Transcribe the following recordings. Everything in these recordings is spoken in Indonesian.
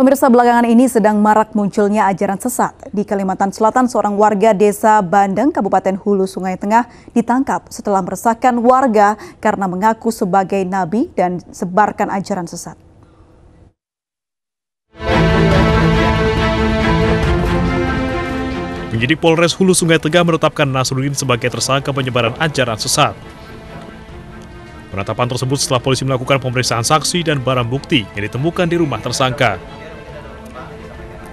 Pemirsa belakangan ini sedang marak munculnya ajaran sesat. Di Kalimantan Selatan, seorang warga desa Bandeng, Kabupaten Hulu Sungai Tengah ditangkap setelah meresahkan warga karena mengaku sebagai nabi dan sebarkan ajaran sesat. Penyidik Polres Hulu Sungai Tengah menetapkan Nasruddin sebagai tersangka penyebaran ajaran sesat. Penetapan tersebut setelah polisi melakukan pemeriksaan saksi dan barang bukti yang ditemukan di rumah tersangka.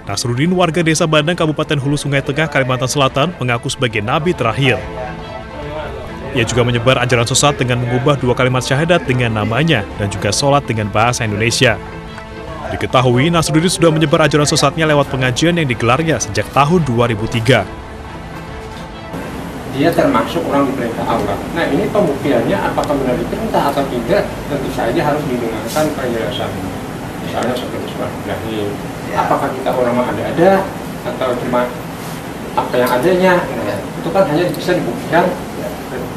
Nasruddin warga desa Bandang Kabupaten Hulu Sungai Tengah Kalimantan Selatan mengaku sebagai nabi terakhir. Ia juga menyebar ajaran sesat dengan mengubah dua kalimat syahadat dengan namanya dan juga sholat dengan bahasa Indonesia. Diketahui Nasruddin sudah menyebar ajaran sesatnya lewat pengajian yang digelarnya sejak tahun 2003 dia termasuk orang di perintah Allah. Nah ini pembuktiannya apakah benar diperintah atau tidak tentu saja harus didengarkan penjelasan. Misalnya seperti surat Ibrahim. Apakah kita ulama ada-ada atau cuma apa yang adanya? Nah, itu kan hanya bisa dibuktikan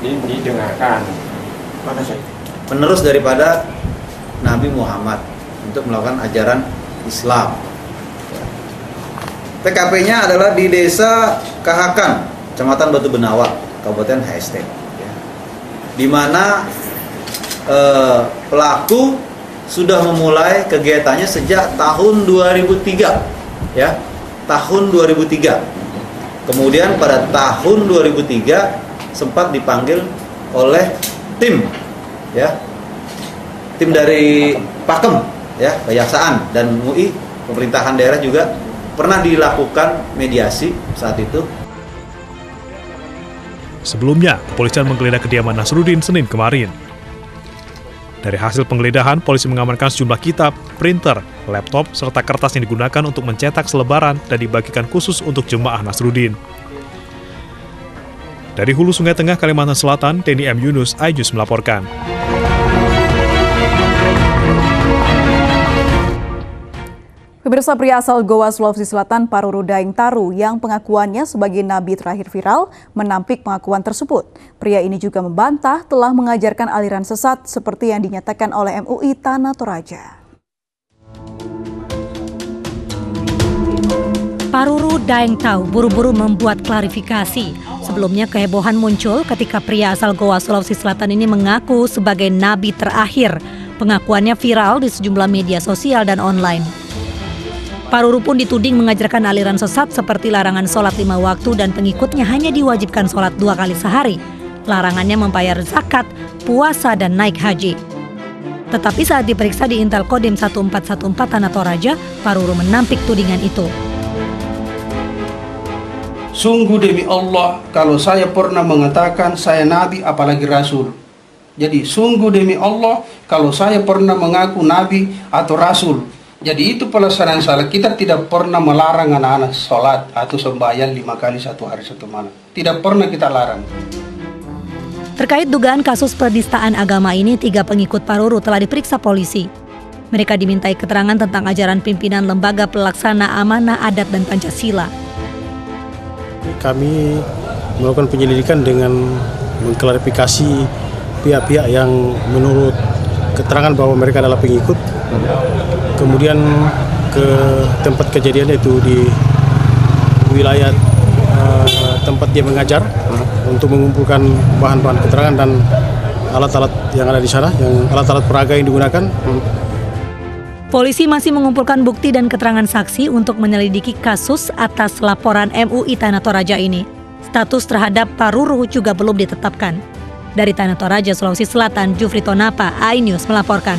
didengarkan. Penerus daripada Nabi Muhammad untuk melakukan ajaran Islam. TKP-nya adalah di desa Kahakan Kecamatan Batu Benawa Kabupaten HST ya. di mana eh, pelaku sudah memulai kegiatannya sejak tahun 2003 ya. Tahun 2003 kemudian pada tahun 2003 sempat dipanggil oleh tim ya. Tim dari Pakem ya Kejaksaan dan MUI pemerintahan daerah juga pernah dilakukan mediasi saat itu. Sebelumnya, kepolisian menggeledah kediaman Nasruddin Senin kemarin. Dari hasil penggeledahan, polisi mengamankan sejumlah kitab, printer, laptop, serta kertas yang digunakan untuk mencetak selebaran dan dibagikan khusus untuk jemaah Nasruddin. Dari Hulu Sungai Tengah, Kalimantan Selatan, Denny M. Yunus, iNews melaporkan. Pemirsa pria asal Goa, Sulawesi Selatan, Paruru Daeng Taru, yang pengakuannya sebagai nabi terakhir viral, menampik pengakuan tersebut. Pria ini juga membantah telah mengajarkan aliran sesat seperti yang dinyatakan oleh MUI Tanah Toraja. Paruru Daeng Tau buru-buru membuat klarifikasi. Sebelumnya kehebohan muncul ketika pria asal Goa, Sulawesi Selatan ini mengaku sebagai nabi terakhir. Pengakuannya viral di sejumlah media sosial dan online. Paruru pun dituding mengajarkan aliran sesat seperti larangan sholat lima waktu dan pengikutnya hanya diwajibkan sholat dua kali sehari. Larangannya membayar zakat, puasa, dan naik haji. Tetapi saat diperiksa di Intel Kodim 1414 Tanah Toraja, Paruru menampik tudingan itu. Sungguh demi Allah, kalau saya pernah mengatakan saya nabi apalagi rasul. Jadi sungguh demi Allah, kalau saya pernah mengaku nabi atau rasul, jadi itu pelaksanaan salat. Kita tidak pernah melarang anak-anak sholat atau sembahyang lima kali satu hari satu malam. Tidak pernah kita larang. Terkait dugaan kasus penistaan agama ini, tiga pengikut Paruru telah diperiksa polisi. Mereka dimintai keterangan tentang ajaran pimpinan lembaga pelaksana amanah adat dan Pancasila. Kami melakukan penyelidikan dengan mengklarifikasi pihak-pihak yang menurut keterangan bahwa mereka adalah pengikut kemudian ke tempat kejadian itu di wilayah uh, tempat dia mengajar untuk mengumpulkan bahan-bahan keterangan dan alat-alat yang ada di sana, yang alat-alat peraga yang digunakan. Polisi masih mengumpulkan bukti dan keterangan saksi untuk menyelidiki kasus atas laporan MUI Tanah Toraja ini. Status terhadap Paruru juga belum ditetapkan. Dari Tanah Toraja, Sulawesi Selatan, Jufri Tonapa, iNews melaporkan.